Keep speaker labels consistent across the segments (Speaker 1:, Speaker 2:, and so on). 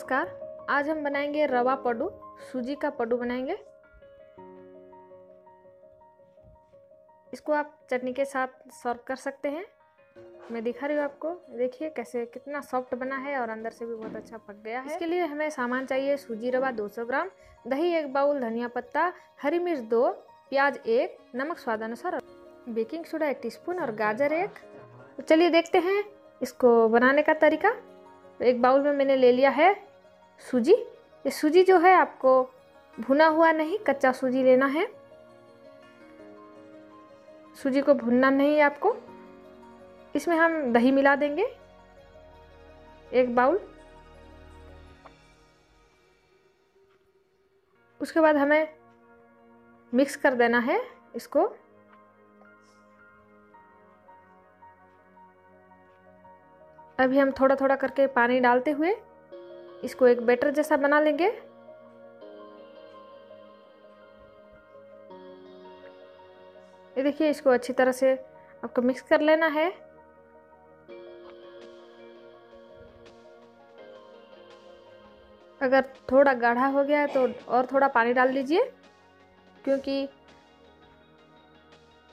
Speaker 1: नमस्कार, आज हम बनाएँगे रवा पड्डू सूजी का पड्डू बनाएँगे। इसको आप चटनी के साथ सर्व कर सकते हैं। मैं दिखा रही हूँ आपको, देखिए कैसे, कितना सॉफ्ट बना है और अंदर से भी बहुत अच्छा पक गया है। इसके लिए हमें सामान चाहिए सूजी रवा 200 ग्राम, दही एक बाउल, धनिया पत्ता, हरी मिर्च दो, प्याज एक, नमक स्वाद अनुसार बेकिंग सोडा एक टीस्पून और गाजर एक। तो चलिए देखते हैं इसको बनाने का तरीका। एक बाउल में मैंने ले लिया है। सूजी, ये सूजी जो है आपको भुना हुआ नहीं, कच्चा सूजी लेना है। सूजी को भुनना नहीं है आपको। इसमें हम दही मिला देंगे, एक बाउल। उसके बाद हमें मिक्स कर देना है इसको। अभी हम थोड़ा थोड़ा करके पानी डालते हुए इसको एक बैटर जैसा बना लेंगे। ये देखिए, इसको अच्छी तरह से आपको मिक्स कर लेना है। अगर थोड़ा गाढ़ा हो गया है तो और थोड़ा पानी डाल दीजिए, क्योंकि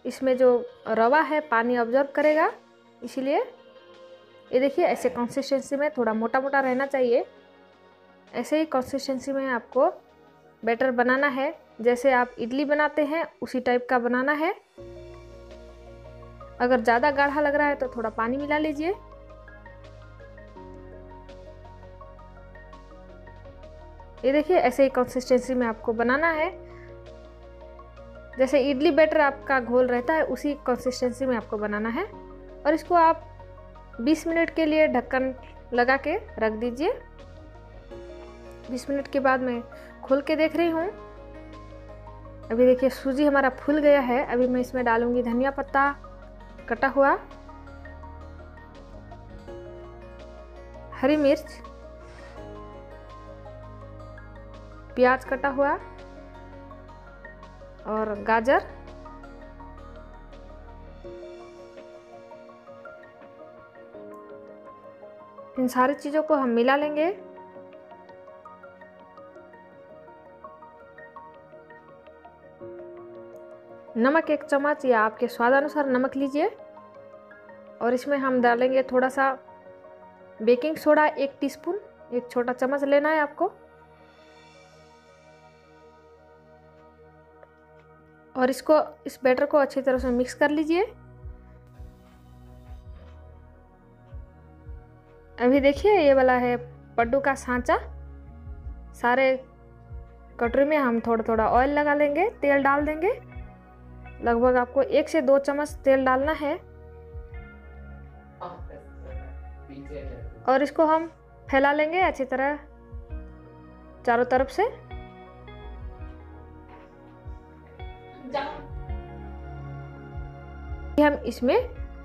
Speaker 1: इसमें जो रवा है, पानी ऑब्ज़र्व करेगा, इसीलिए। ये देखिए, ऐसे कंसिस्टेंसी में थोड़ा मोटा मोटा रहना चाहिए। ऐसे ही कंसिस्टेंसी में आपको बैटर बनाना है। जैसे आप इडली बनाते हैं, उसी टाइप का बनाना है। अगर ज़्यादा गाढ़ा लग रहा है तो थोड़ा पानी मिला लीजिए। ये देखिए, ऐसे ही कंसिस्टेंसी में आपको बनाना है। जैसे इडली बैटर आपका घोल रहता है, उसी कंसिस्टेंसी में आपको बनाना है। और इसको आप 20 मिनट के लिए ढक्कन लगा के रख दीजिए। 20 मिनट के बाद मैं खोल के देख रही हूँ। अभी देखिए, सूजी हमारा फूल गया है। अभी मैं इसमें डालूँगी धनिया पत्ता, कटा हुआ, हरी मिर्च, प्याज कटा हुआ और गाजर। इन सारी चीज़ों को हम मिला लेंगे। नमक एक चम्मच या आपके स्वाद अनुसार नमक लीजिए। और इसमें हम डालेंगे थोड़ा सा बेकिंग सोडा एक टीस्पून, एक छोटा चम्मच लेना है आपको। और इसको, इस बैटर को अच्छी तरह से मिक्स कर लीजिए। अभी देखिए, ये वाला है पड्डू का सांचा। सारे कटोरी में हम थोड़ा थोड़ा ऑयल लगा लेंगे, तेल डाल देंगे। लगभग आपको एक से दो चम्मच तेल डालना है। और इसको हम फैला लेंगे अच्छी तरह चारों तरफ़ से। हम इसमें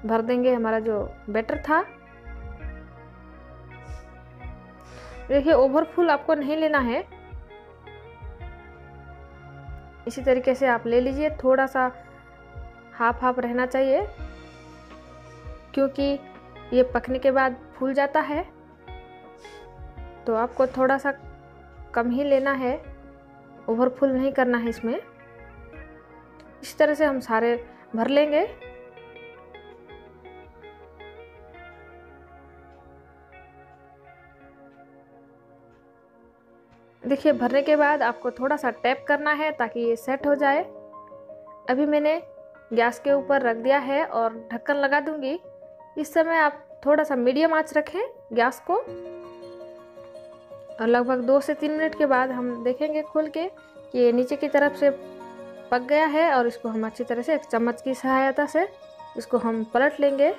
Speaker 1: भर देंगे, हमारा जो बैटर था। देखिए ओवरफुल आपको नहीं लेना है। इसी तरीके से आप ले लीजिए। थोड़ा सा हाफ़ हाफ़ रहना चाहिए, क्योंकि ये पकने के बाद फूल जाता है। तो आपको थोड़ा सा कम ही लेना है, ओवरफुल नहीं करना है इसमें। इस तरह से हम सारे भर लेंगे। देखिए, भरने के बाद आपको थोड़ा सा टैप करना है ताकि ये सेट हो जाए। अभी मैंने गैस के ऊपर रख दिया है और ढक्कन लगा दूँगी। इस समय आप थोड़ा सा मीडियम आँच रखें गैस को। और लगभग दो से तीन मिनट के बाद हम देखेंगे खोल के कि ये नीचे की तरफ़ से पक गया है और इसको हम अच्छी तरह से एक चम्मच की सहायता से इसको हम पलट लेंगे।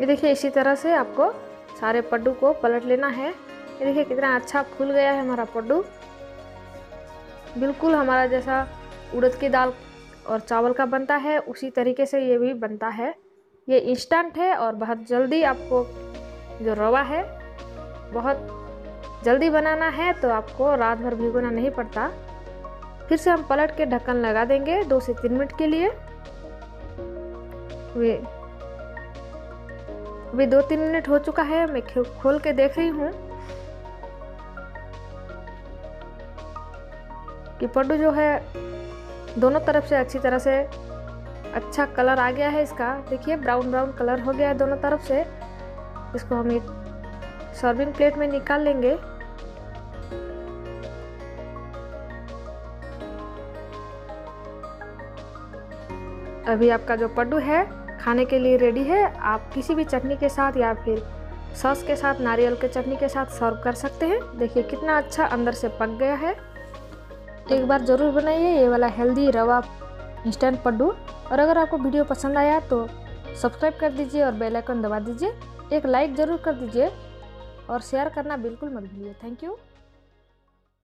Speaker 1: ये देखिए, इसी तरह से आपको सारे पड्डू को पलट लेना है। ये देखिए, कितना अच्छा फूल गया है हमारा पड्डू। बिल्कुल हमारा जैसा उड़द की दाल और चावल का बनता है, उसी तरीके से ये भी बनता है। ये इंस्टेंट है और बहुत जल्दी आपको जो रवा है, बहुत जल्दी बनाना है तो आपको रात भर भिगोना नहीं पड़ता। फिर से हम पलट के ढक्कन लगा देंगे दो से तीन मिनट के लिए। वे अभी दो तीन मिनट हो चुका है, मैं खोल के देख रही हूँ कि पड्डू जो है, दोनों तरफ़ से अच्छी तरह से अच्छा कलर आ गया है इसका। देखिए, ब्राउन ब्राउन कलर हो गया है दोनों तरफ़ से। इसको हम एक सर्विंग प्लेट में निकाल लेंगे। अभी आपका जो पड्डू है खाने के लिए रेडी है, आप किसी भी चटनी के साथ या फिर सॉस के साथ, नारियल के चटनी के साथ सर्व कर सकते हैं। देखिए कितना अच्छा अंदर से पक गया है। एक बार ज़रूर बनाइए, ये वाला हेल्दी रवा इंस्टेंट पड्डू। और अगर आपको वीडियो पसंद आया तो सब्सक्राइब कर दीजिए और बेल आइकन दबा दीजिए। एक लाइक ज़रूर कर दीजिए और शेयर करना बिल्कुल मत भूलिए। Thank you